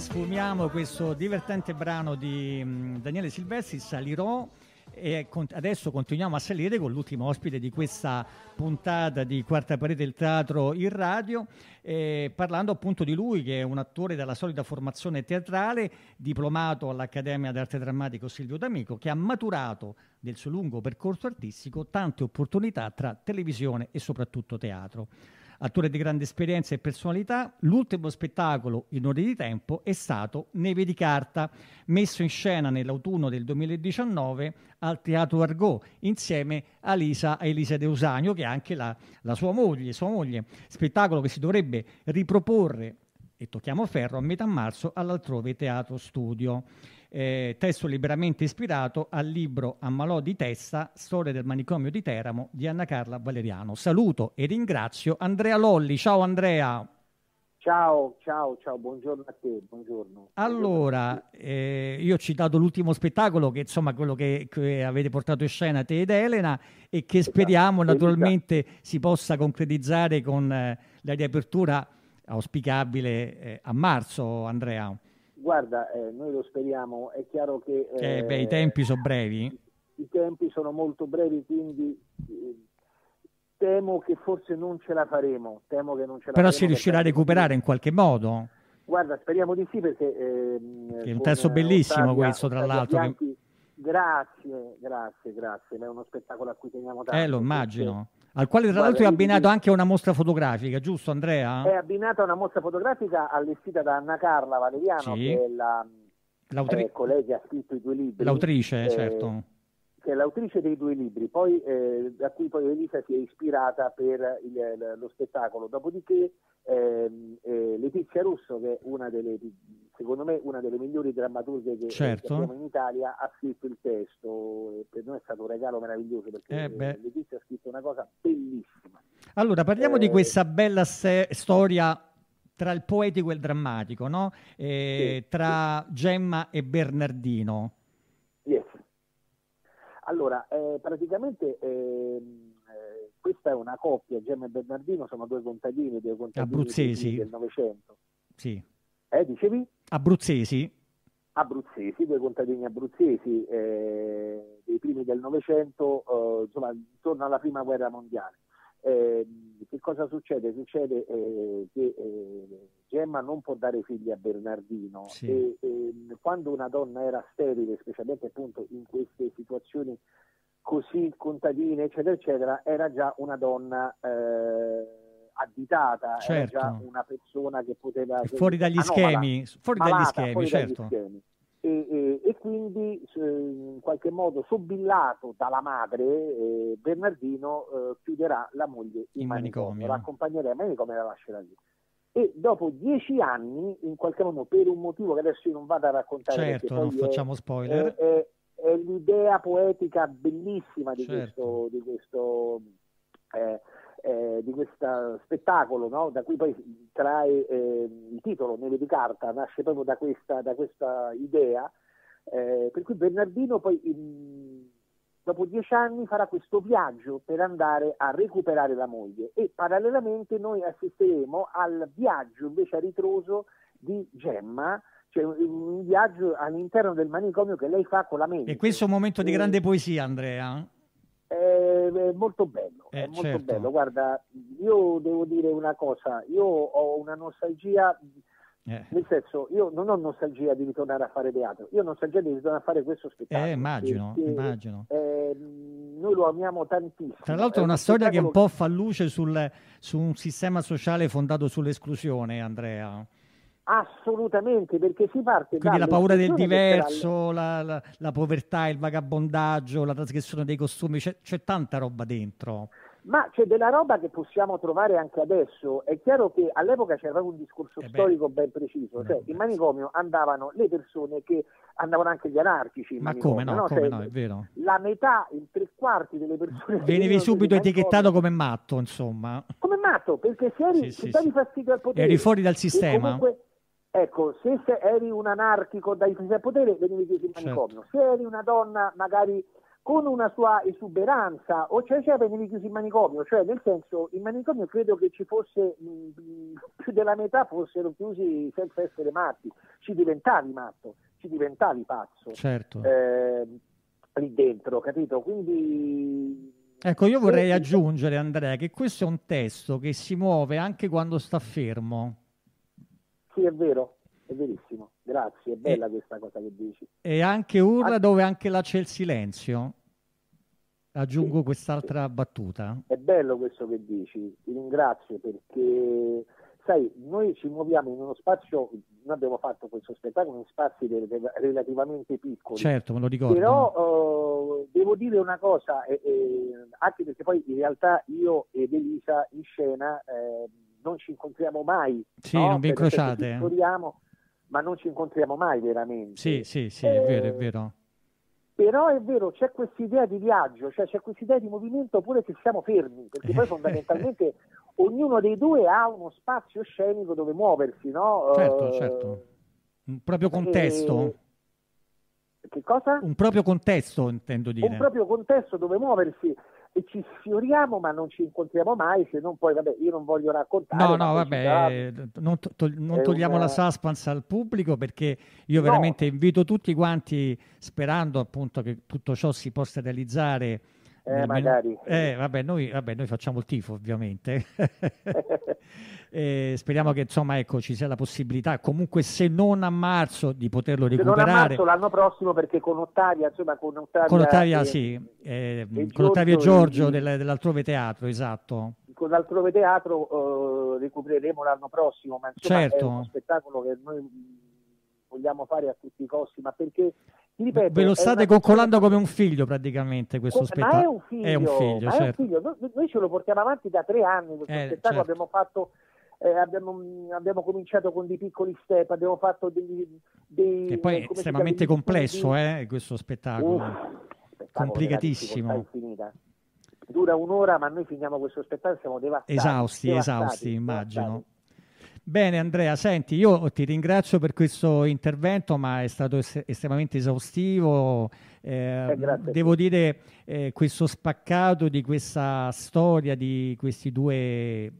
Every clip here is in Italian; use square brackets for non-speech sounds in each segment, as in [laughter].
sfumiamo questo divertente brano di mm, Daniele Silvestri, Salirò e adesso continuiamo a salire con l'ultimo ospite di questa puntata di Quarta Parete del Teatro in radio, eh, parlando appunto di lui che è un attore dalla solita formazione teatrale, diplomato all'Accademia d'Arte Drammatico Silvio D'Amico, che ha maturato del suo lungo percorso artistico tante opportunità tra televisione e soprattutto teatro attore di grande esperienza e personalità, l'ultimo spettacolo in ore di tempo è stato Neve di carta, messo in scena nell'autunno del 2019 al Teatro Argot insieme a Lisa, a Elisa De Usanio, che è anche la, la sua moglie, sua moglie, spettacolo che si dovrebbe riproporre e tocchiamo ferro a metà marzo all'altrove Teatro Studio eh, testo liberamente ispirato al libro Ammalò di testa, Storia del manicomio di Teramo di Anna Carla Valeriano. Saluto e ringrazio Andrea Lolli. Ciao Andrea. Ciao, ciao, ciao, buongiorno a te, buongiorno. Allora, eh, io ho citato l'ultimo spettacolo, che insomma quello che, che, avete portato in scena te ed Elena, e che esatto, speriamo naturalmente si possa concretizzare con eh, la riapertura auspicabile eh, a marzo, Andrea. Guarda, eh, noi lo speriamo, è chiaro che... Eh, beh, i tempi sono brevi. I, I, tempi sono molto brevi, quindi eh, temo che forse non ce la faremo. Temo che non ce la Però si riuscirà a recuperare in qualche modo? Guarda, speriamo di sì perché... Ehm, è un testo bellissimo Ottavia, questo, tra l'altro. Bianchi, Grazie, grazie, grazie, ma è uno spettacolo a cui teniamo tanto. Eh, lo immagino. Al quale tra l'altro è abbinato anche una mostra fotografica, giusto Andrea? È abbinata una mostra fotografica allestita da Anna Carla Valeriano, sì. che è la L'autri... eh, che ha scritto i due libri. L'autrice, eh, certo che è l'autrice dei due libri, poi, eh, da cui poi Elisa si è ispirata per il, lo spettacolo. Dopodiché ehm, eh, Letizia Russo, che è una delle, secondo me una delle migliori drammaturghe che, certo. abbiamo in Italia, ha scritto il testo per noi è stato un regalo meraviglioso perché eh Letizia ha scritto una cosa bellissima. Allora, parliamo di eh, questa bella se- storia tra il poetico e il drammatico, no? Eh, sì, tra sì. Gemma e Bernardino. Allora, eh, praticamente ehm, eh, questa è una coppia, Gemma e Bernardino sono due contadini, due contadini abruzzesi del Novecento. Sì. Eh, dicevi? Abruzzesi. Abruzzesi, due contadini abruzzesi eh, dei primi del Novecento, eh, insomma, intorno alla prima guerra mondiale. Eh, che cosa succede? Succede eh, che eh, Gemma non può dare figli a Bernardino sì. e ehm, quando una donna era sterile, specialmente appunto in queste situazioni così contadine, eccetera, eccetera, era già una donna eh, additata, certo. era già certo. una persona che poteva... Fuori dagli anomala, schemi, fuori malata, dagli schemi, fuori certo. Dagli schemi e, e, e, quindi in qualche modo sobbillato dalla madre eh, Bernardino eh, chiuderà la moglie in, in manicomio, manicomio. l'accompagnerà in manicomio e la lascerà lì e dopo dieci anni in qualche modo per un motivo che adesso io non vado a raccontare certo non facciamo spoiler è, è, è, l'idea poetica bellissima di certo. questo, di questo eh, eh, di questo spettacolo, no? da cui poi trae eh, il titolo Neve di carta, nasce proprio da questa, da questa idea, eh, per cui Bernardino poi in, dopo dieci anni farà questo viaggio per andare a recuperare la moglie e parallelamente noi assisteremo al viaggio invece a ritroso di Gemma, cioè un viaggio all'interno del manicomio che lei fa con la mente. E questo è un momento di grande poesia, Andrea. È molto bello, eh, è molto certo. bello. Guarda, io devo dire una cosa, io ho una nostalgia, eh. nel senso, io non ho nostalgia di ritornare a fare teatro, io ho nostalgia di ritornare a fare questo spettacolo. Eh, immagino, perché, immagino. Eh, noi lo amiamo tantissimo. Tra l'altro è una storia che un po' fa luce sul, su un sistema sociale fondato sull'esclusione, Andrea. Assolutamente, perché si parte Quindi la paura del diverso, la, la, la, povertà, il vagabondaggio, la trasgressione dei costumi, c'è, c'è, tanta roba dentro. Ma c'è della roba che possiamo trovare anche adesso. È chiaro che all'epoca c'era un discorso eh storico ben preciso, cioè in manicomio andavano le persone che andavano anche gli anarchici. Ma come no, no? Come cioè, no, è vero. La metà, il tre quarti delle persone... Venivi subito etichettato come matto, insomma. Come matto, perché se eri, sì, se sì, sì. fastidio al potere... Eri fuori dal sistema. Comunque, Ecco, se eri un anarchico dai fisi al potere, venivi chiuso in manicomio. Certo. Se eri una donna magari con una sua esuberanza, o cioè, cioè venivi chiuso in manicomio, cioè nel senso in manicomio credo che ci fosse mh, più della metà fossero chiusi senza essere matti, ci diventavi matto, ci diventavi pazzo. Certo. Eh, lì dentro, capito? Quindi Ecco, io vorrei aggiungere, Andrea, che questo è un testo che si muove anche quando sta fermo. Sì, è vero, è verissimo. Grazie, è bella e, questa cosa che dici. E anche urla dove anche là c'è il silenzio. Aggiungo sì, quest'altra sì. battuta. È bello questo che dici, ti ringrazio perché sai, noi ci muoviamo in uno spazio, noi abbiamo fatto questo spettacolo in spazi relativamente piccoli. Certo, me lo ricordo. Però uh, devo dire una cosa, eh, eh, anche perché poi in realtà io ed Elisa in scena eh, non ci incontriamo mai. Sì, no? non vi incrociate. Ci ma non ci incontriamo mai veramente. Sì, sì, sì, è vero, è vero. Però è vero, c'è questa idea di viaggio, cioè c'è questa idea di movimento pure che siamo fermi, perché poi [laughs] fondamentalmente ognuno dei due ha uno spazio scenico dove muoversi, no? Certo, uh, certo. Un proprio contesto. E... Che cosa? Un proprio contesto, intendo dire. Un proprio contesto dove muoversi e ci sfioriamo ma non ci incontriamo mai se non poi vabbè io non voglio raccontare no no vabbè. Eh, non, to- non togliamo una... la suspense al pubblico perché io veramente no. invito tutti quanti sperando appunto che tutto ciò si possa realizzare eh, magari. Eh, vabbè, noi, vabbè, noi facciamo il tifo, ovviamente. [laughs] eh, speriamo che insomma ecco, ci sia la possibilità, comunque se non a marzo, di poterlo recuperare. Se non a marzo l'anno prossimo, perché con Ottavia, insomma, con Ottavia, con Ottavia e, sì, eh, con Ottavia e Giorgio e, del, dell'altrove teatro, esatto. Con l'altrove teatro eh, recupereremo l'anno prossimo, ma insomma certo. è uno spettacolo che noi vogliamo fare a tutti i costi, ma perché ripeto, ve lo state coccolando come un figlio praticamente questo spettacolo. Ma è un figlio, è un figlio, certo. è un figlio. Noi, noi, ce lo portiamo avanti da tre anni questo eh, spettacolo, certo. abbiamo fatto eh, abbiamo, abbiamo, cominciato con dei piccoli step, abbiamo fatto dei... dei e poi è estremamente complesso eh, questo spettacolo, Uff, spettacolo complicatissimo. Dura un'ora, ma noi finiamo questo spettacolo siamo devastati. Esausti, devastati, esausti, immagino. Bene Andrea, senti, io ti ringrazio per questo intervento, ma è stato es- estremamente esaustivo. Eh, eh, devo dire, eh, questo spaccato di questa storia di questi due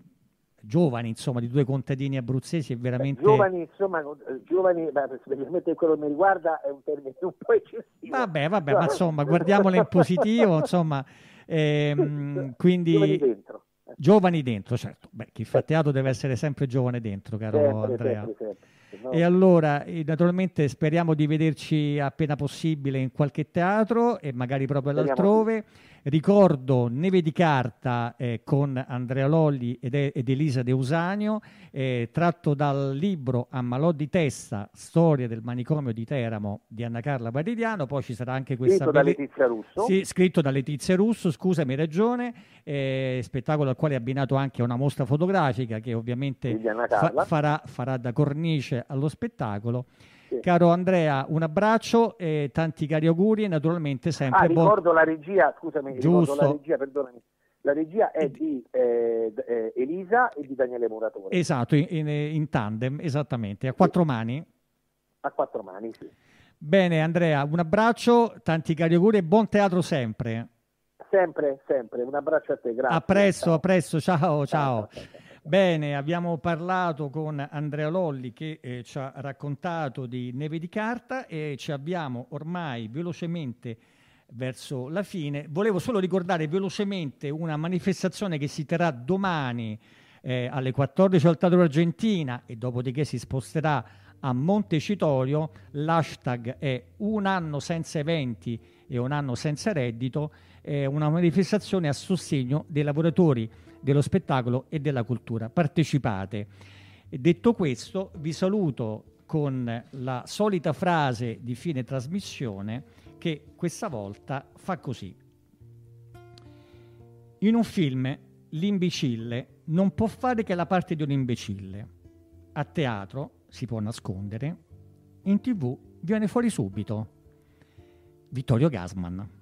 giovani, insomma, di due contadini abruzzesi è veramente... Giovani, insomma, giovani, beh, specialmente quello che mi riguarda, è un termine un po' eccessivo. Vabbè, vabbè, ma insomma, guardiamolo in positivo, insomma, [laughs] ehm, quindi... Giovani dentro Giovani dentro, certo. Beh, chi fa teatro deve essere sempre giovane dentro, caro sempre, Andrea. Sempre, sempre. No. E allora, naturalmente, speriamo di vederci appena possibile in qualche teatro e magari proprio altrove. Ricordo Neve di carta eh, con Andrea Lolli ed, ed Elisa De Usanio, eh, tratto dal libro Ammalò di testa, storia del manicomio di Teramo di Anna Carla Baridiano. Poi ci sarà anche questa. Scritto da Letizia Russo. Sì, scritto da Letizia Russo, scusami, ragione. Eh, spettacolo al quale è abbinato anche una mostra fotografica che ovviamente fa- farà, farà da cornice allo spettacolo. Caro Andrea, un abbraccio e tanti cari auguri e naturalmente sempre... Ah, ricordo buon... la regia, scusami, Giusto. la regia, perdonami. La regia è di eh, eh, Elisa e di Daniele Muratore. Esatto, in, in, in tandem, esattamente, a quattro sì. mani. A quattro mani, sì. Bene Andrea, un abbraccio, tanti cari auguri e buon teatro sempre. Sempre, sempre, un abbraccio a te, grazie. A presto, ciao. a presto, ciao, ciao. ciao, ciao Bene, abbiamo parlato con Andrea Lolli che eh, ci ha raccontato di Neve di Carta e ci abbiamo ormai velocemente verso la fine. Volevo solo ricordare velocemente una manifestazione che si terrà domani eh, alle 14 al Teatro Argentina e dopodiché si sposterà a Montecitorio. L'hashtag è un anno senza eventi e un anno senza reddito. È una manifestazione a sostegno dei lavoratori dello spettacolo e della cultura. Partecipate. Detto questo, vi saluto con la solita frase di fine trasmissione che questa volta fa così. In un film l'imbecille non può fare che la parte di un imbecille. A teatro si può nascondere, in tv viene fuori subito. Vittorio Gasman.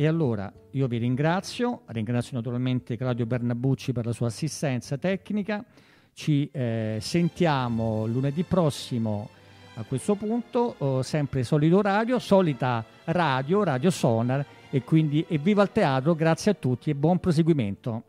E allora io vi ringrazio, ringrazio naturalmente Claudio Bernabucci per la sua assistenza tecnica, ci eh, sentiamo lunedì prossimo a questo punto, oh, sempre solito radio, solita radio, Radio Sonar e quindi evviva il teatro, grazie a tutti e buon proseguimento.